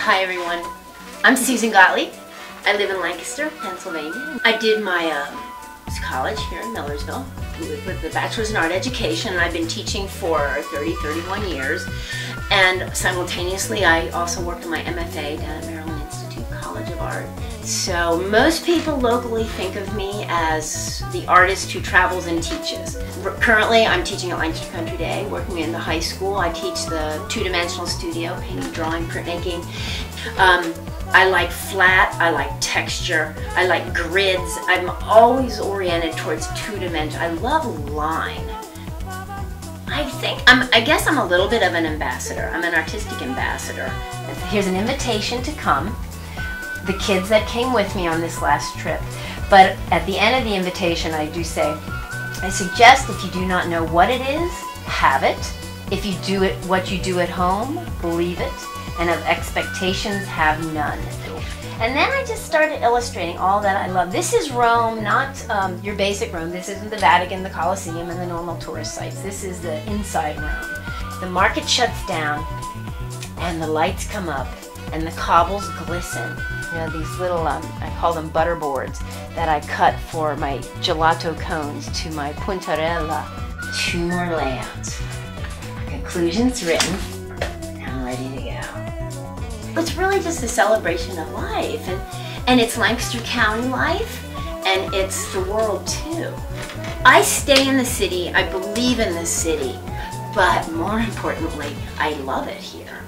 Hi everyone, I'm Susan Gottlieb. I live in Lancaster, Pennsylvania. I did my um, college here in Millersville with, the Bachelor's in Art Education and I've been teaching for 30, 31 years. And simultaneously I also worked on my MFA down at Maryland Institute College of Art. So most people locally think of me as the artist who travels and teaches. Currently I'm teaching at Lancaster Country Day, working in the high school. I teach the two-dimensional studio, painting, drawing, printmaking. Um, I like flat, I like texture, I like grids. I'm always oriented towards two dimension. I love line. I think, I'm, I guess I'm a little bit of an ambassador. I'm an artistic ambassador. Here's an invitation to come the kids that came with me on this last trip. But at the end of the invitation, I do say, I suggest if you do not know what it is, have it. If you do it what you do at home, believe it. And of expectations, have none. And then I just started illustrating all that I love. This is Rome, not um, your basic Rome. This isn't the Vatican, the Colosseum, and the normal tourist sites. This is the inside Rome. The market shuts down, and the lights come up, and the cobbles glisten. You know, these little, um, I call them butter boards, that I cut for my gelato cones to my puntarella. Two more layouts. Conclusions written. I'm ready to go. It's really just a celebration of life, and, and it's Lancaster County life, and it's the world too. I stay in the city, I believe in the city, but more importantly, I love it here.